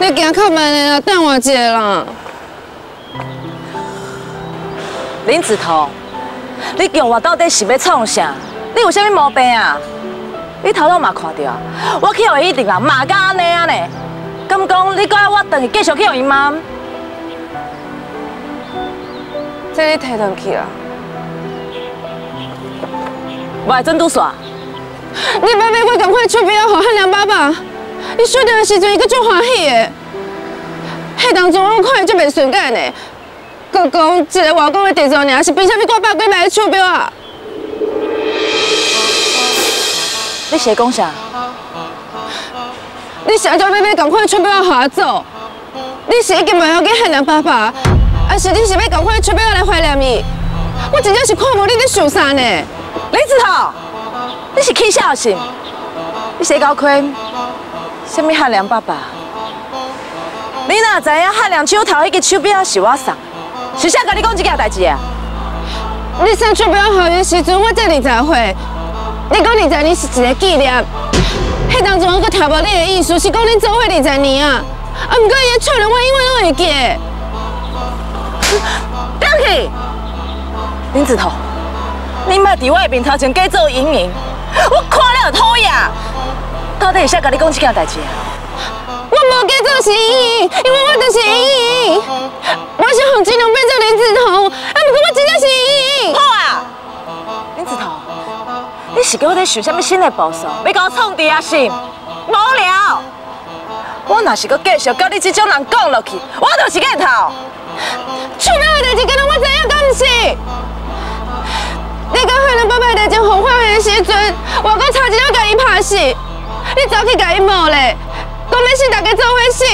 你行较慢的啦，等我一下啦。林子彤，你叫我到底是要创啥？你有啥物毛病啊？你头头嘛看到，我去互伊定啊骂甲安尼啊呢？敢讲你讲我等去继续去互伊骂？这你提上去啊？我还真拄煞。你爸爸我赶快出表，好汉两爸爸。你输掉的时阵，伊阁足欢喜的。迄当中我看伊足袂顺眼的。佮讲一个外国的地主尔，是凭啥物挂百几万的手表啊？你是讲啥？你是叫妹妹赶快出表好我走？你是已经袂要紧汉良爸爸，还是你是要赶快出表来怀念伊？我真正是看无你在想啥呢？李子豪，你是起笑是？你谁搞亏？什么汉良爸爸？你哪知影汉良手头迄个手表是我送？是谁跟你讲这件代志啊？你送手表好的时阵，我才二十岁。你讲二十年是一个纪念，迄当中我阁听无你的意思，是讲恁做伙二十年啊。啊，毋过伊的笑容我永远拢会记。等去，林子彤，你莫伫我的面头前假做莹莹，我看了就讨厌。到底是谁跟你讲这件代志啊？我无假做是莹莹，因为我就是莹莹。我是洪金龙变做林子彤，啊，不过我真正是莹莹。好啊，林子彤，你是给我在想什么新的步数？要甲我创治啊是？无聊。我若是搁继续跟你这种人讲落去，我就是个头。出表的代志，敢若我知影，敢毋是？你甲海伦爸爸的代志互发的时阵，我搁差一点甲伊拍死，你走去甲伊骂咧，讲要死大家做伙死，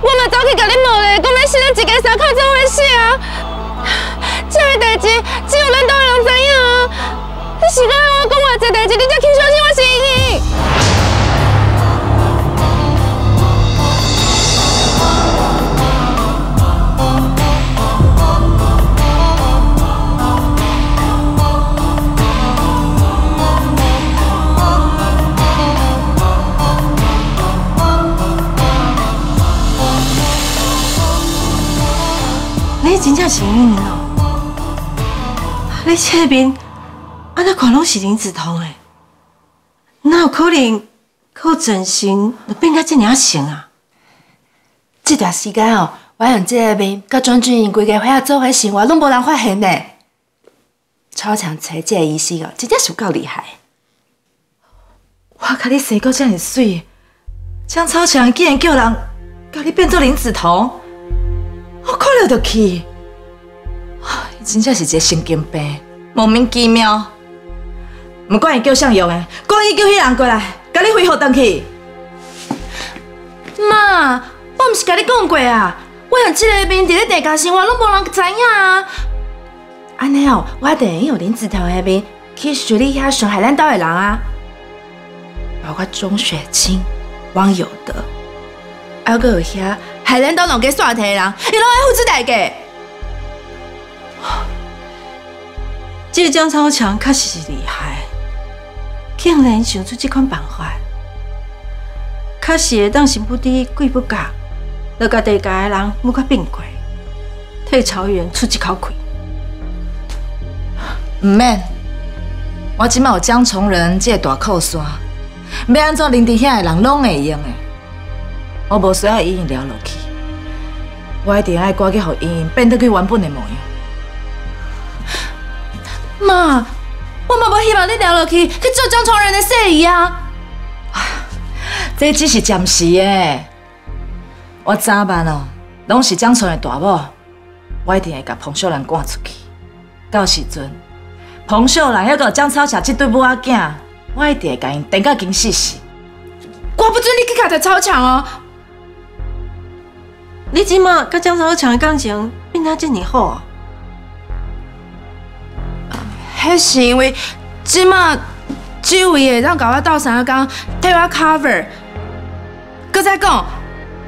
我嘛走去甲你骂咧，讲要死咱一家三口做伙死啊！这个代志只有咱家人知影啊！你是讲我讲话这代志，你才肯相信我是伊？真正是英哦！你这边安那看拢是林子彤的，哪有可能靠整形就变甲这尔成啊？这段时间哦，我用这个面甲庄俊英规家伙仔做伙生活，拢无人发现呢。超强找这个医生哦，真正是够厉害。我甲你生到这么水，江超强竟然叫人甲你变做林子彤，我看了就气。伊真正是一个神经病，莫名其妙。不管伊叫啥用的，管伊叫迄人过来，甲你恢复回去。妈，我毋是甲你讲过啊，我用这个面伫咧地家生活，拢无人知影啊。安尼哦，我一定用林子头那边去处理遐伤害咱岛的人啊，包括钟雪清、汪有德，还有有遐害咱都两家耍体的人，伊拢要付出代价。这个江超强确实是厉害，竟然想出这款办法，确实会当神不知鬼不觉，就甲地界的人无甲变过，替朝元出一口气。唔免，我即卖有江崇仁这个大靠山，要安怎连伫遐的人拢会用的，我无需要伊硬聊落去，我一定爱赶紧互伊变得去原本的模样。妈，我嘛无希望你聊落去去做江崇仁的生意啊！这只是暂时的，我早晚哦，拢是江崇的大某，我一定会甲彭秀兰赶出去。到时阵，彭秀兰还有江超霞这对母仔囝，我一定会甲因等到惊死死。我不准你去卡台超强哦！你即马甲江超强的感情变哪这么好啊？迄是因为即马只有伊会当甲我斗三个工，替我 cover。搁再讲，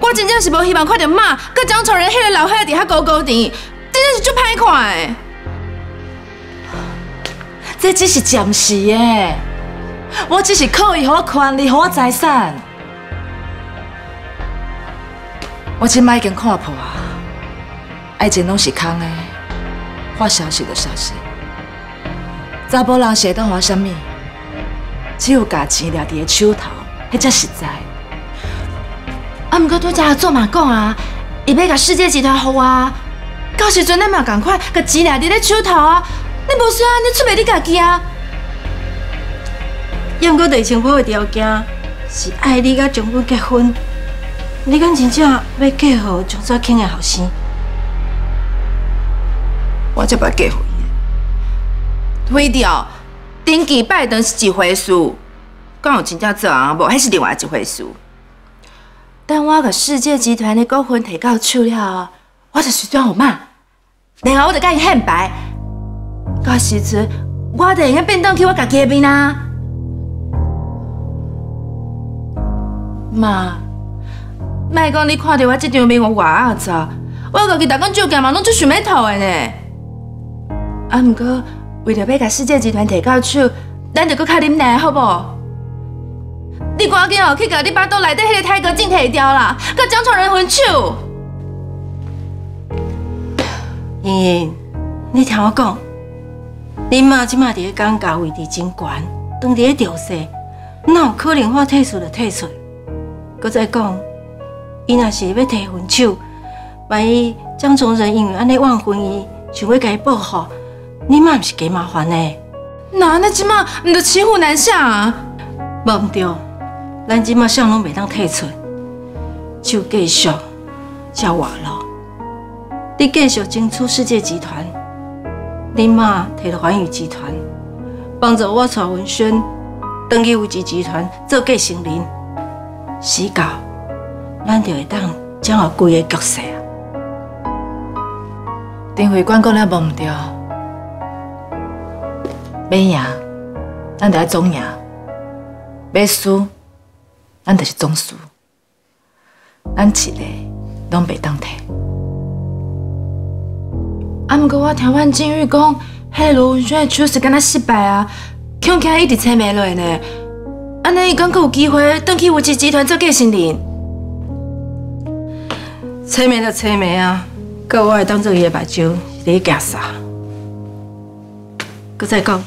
我真正是无希望看到妈甲江崇仁迄个老伙仔伫遐高高甜，真正是足歹看的。这只是暂时的，我只是靠伊互我权利，互我财产。我即摆已经看破啊，爱情拢是空的，发消息就消息。查甫人是会当发什么？只有把钱抓伫个手头，迄才实在。啊，毋过拄则做嘛讲啊，伊要甲世界集团互我，到时阵咱嘛赶快，甲钱抓伫咧手头啊，你无需要安尼出卖你家己啊。杨过第清婆的条件是爱你甲将军结婚，你敢真正要嫁予张少卿的后生？我才不嫁予伊。毁掉，登记拜登是一回事，敢有真正做啊？无，迄是另外一回事。等我把世界集团的股份摕到手了，我就随转我妈，然后我就甲伊显摆，到时阵我就会变当去我家己的面啊。妈，莫讲你看到我这张面我偌阿糟，我家己逐工照镜嘛拢出想要吐的呢。啊，毋过。为了要甲世界集团摕到手，咱就搁较忍耐，好无？你赶紧哦，去甲你巴肚内底迄个泰哥镜摕掉啦，甲江创人分手。莹莹，你听我讲，你妈即马伫咧讲价位置真悬，当伫咧调势，哪有可能我退出就退出？搁再讲，伊若是要提分手，万一江崇仁因为安尼忘婚伊，想要甲伊报复。你妈毋是加麻烦呢？那那即马毋着骑虎难下啊？无毋对，咱即马啥拢袂当退出，就继续叫活咯。你继续争取世界集团，你妈摕了环宇集团，帮助我找文轩登记五级集团做继承人，时到咱就会当掌握规个局势啊。丁会官讲了无毋对。要赢，咱就要总赢；要输，咱就是总输。咱一个拢袂当摕。啊，毋过我听阮金玉讲，迄罗文轩的手是敢若失败啊，恐惊一直催袂落呢。安尼伊敢阁有机会登去五级集团做继承人？催眠就催眠啊，搁我会当做伊的目睭，你假啥？搁再讲。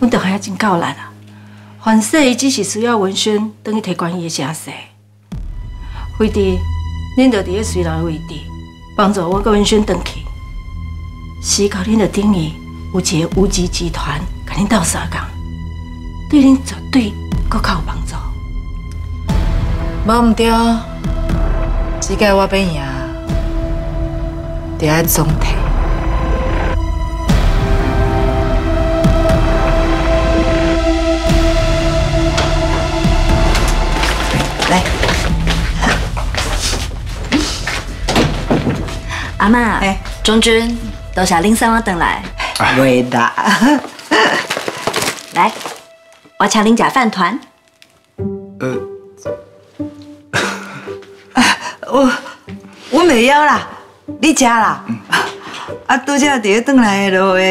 阮倒还真够力啊！凡事伊只是需要文轩等于提关伊的声势。辉弟，恁就伫咧随人位置，帮助我甲文轩登去。思考恁的等伊有一个无极集团，甲恁斗相共，对恁绝对搁较有帮助。无毋对，只届我要赢，得爱总体。阿妈，中军，多谢恁送我回来。伟大。来，我请恁吃饭团。呃，我我没枵啦，你吃啦。啊，拄则伫咧转来的路下，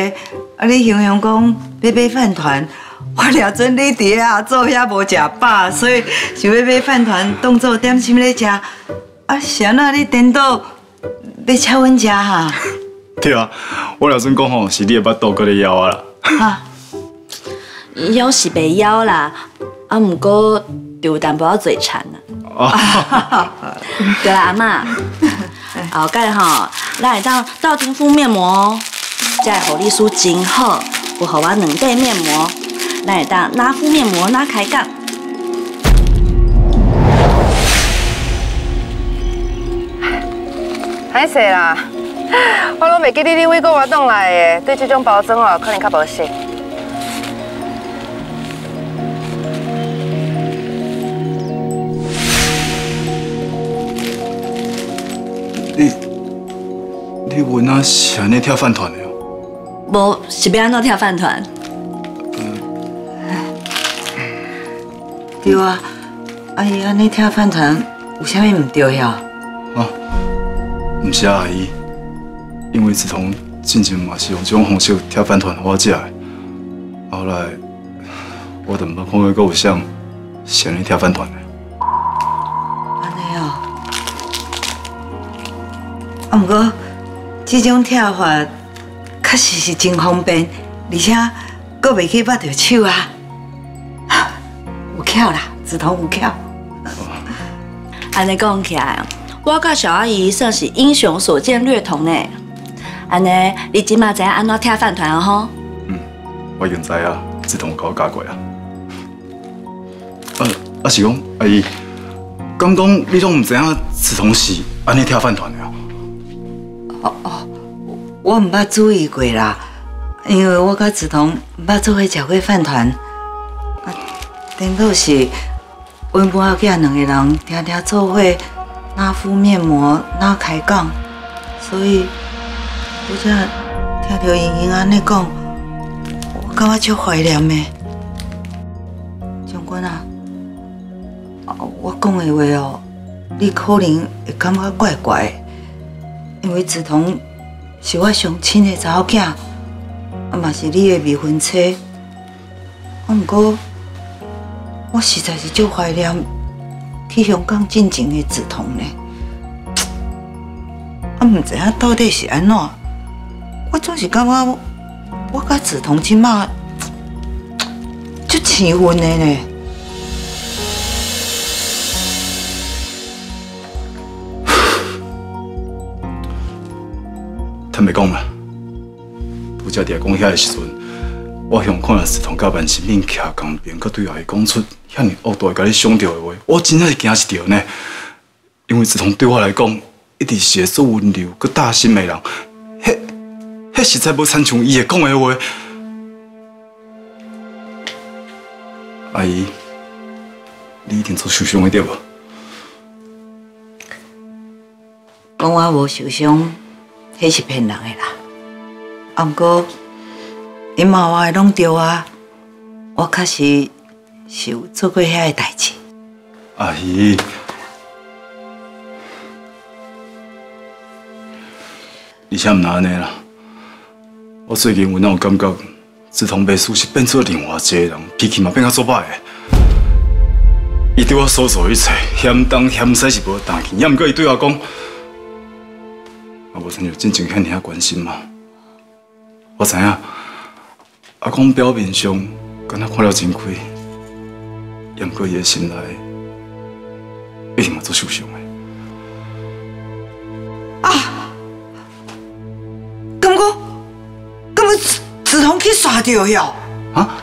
啊，你形容讲要买饭团，我了准你伫啊做遐无食饱，所以想要买饭团当做点心咧食。啊，是安那你颠倒？要请阮食哈？对啊，我了阵讲吼，是你的腹肚搁咧枵啊啦。哈，枵是袂枵啦，啊，毋过就有淡薄仔嘴馋啦。啊，对啦，阿妈，后盖吼，来当道天敷面膜，再护理舒真好，有互我两袋面膜，来当拉敷面膜拉开杠。歹势啦，我拢袂记得你为个活动来的，对这种包装哦，可能较无熟。你问啊是安尼跳饭团的哦？无是要安怎跳饭团？对啊，阿姨安尼跳饭团有啥物唔对呀？啊唔是阿姨，因为自从进前嘛是用这种方式跳饭团我食的，后来我都毋捌看过阁有像是安尼跳饭团的。安尼哦，啊，不过这种跳法确实是真方便，而且阁袂去拔着手啊。有巧啦，梓潼有巧。安尼讲起来，我甲小阿姨算是英雄所见略同呢。安尼，你即马知影安怎跳饭团啊？吼？嗯，我已经知啊，梓潼有甲我教过啊。呃，啊是讲阿姨，刚刚你拢唔知影梓潼是安尼跳饭团的啊？哦哦，我唔捌注意过啦，因为我甲梓潼唔捌做伙食过饭团，啊，顶多是阮母仔囝两个人常常做伙哪敷面膜哪开讲，所以我才听到莹莹安尼讲，我感觉足怀念的。将军啊，我讲的话哦，你可能会感觉怪怪的，因为梓潼是我上亲的查某囝，啊嘛是你的未婚妻。啊，不过我实在是足怀念去香港进前的梓潼呢。啊，唔知影到底是安怎，我总是感觉我甲梓潼即马 足青分的呢。坦白讲啦，拄则伫讲遐个时阵，我向看到梓潼甲万新敏徛江边，佮对阿伊讲出遐尼恶毒会甲你伤着的话，我真正是惊死着呢。因为梓潼对我来讲，一直是个做温柔佮大心的人，迄迄实在无参像伊会讲的话。阿姨，你一定做受伤的对无？讲我无受伤，迄是骗人的啦。啊，毋过因妈话的拢对啊，我确实是有做过遐个代志。阿姨，而且毋那安尼啦，我最近有那种感觉，梓潼秘书是变做另外一个人，脾气嘛变较作歹的。伊对我所做一切，嫌东嫌西是无胆气，也毋过伊对我讲，啊无亲像进前遐尔关心嘛。我知影，阿公表面上敢若看了真开，也毋过伊的心内一定嘛做受伤的。咁我，咁我子彤去刷掉哟，啊？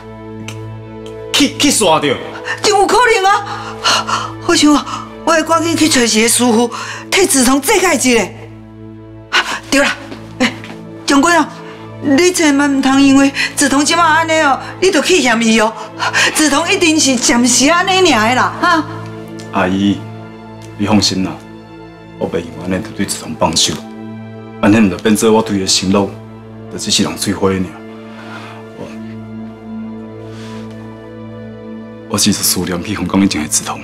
去去刷掉？真有可能啊！好像啊，我会赶紧去找一个师傅，替子彤解解一下。对啦，诶，将军啊，你千万唔通因为梓潼即马安尼哦，你就去嫌伊哦。梓潼一定是暂时安尼尔的啦，哈。阿姨，你放心啦，我袂用安尼对梓潼放手，安尼毋就变做我对伊的承诺，就只是人摧毁尔。我我只是思念去香港以前的梓潼。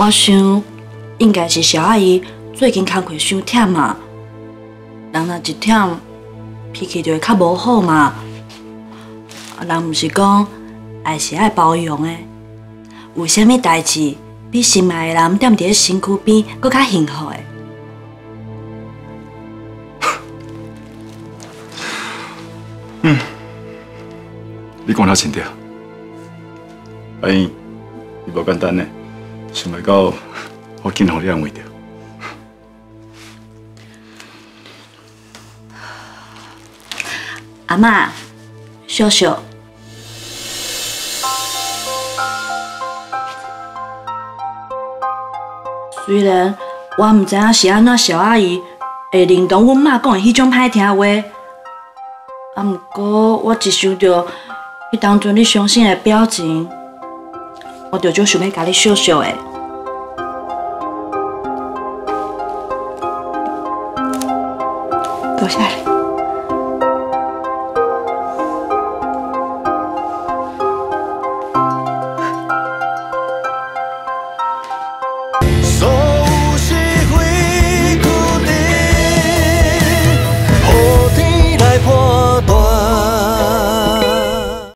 我想应该是小阿姨最近工课伤忝嘛，人若一忝，脾气就会较无好嘛。啊，人毋是讲爱是爱包容的，有啥物代志比心爱的人踮伫咧身躯边搁较幸福的？你讲了真对，阿姨，你无简单呢，想袂到我竟然互你安慰着。阿嬷，秀秀，虽然我毋知影是安怎小阿姨会认同阮妈讲的迄种歹听话，啊，毋过我一想到迄当阵你伤心的表情，我就足想要甲你秀秀的。多谢你。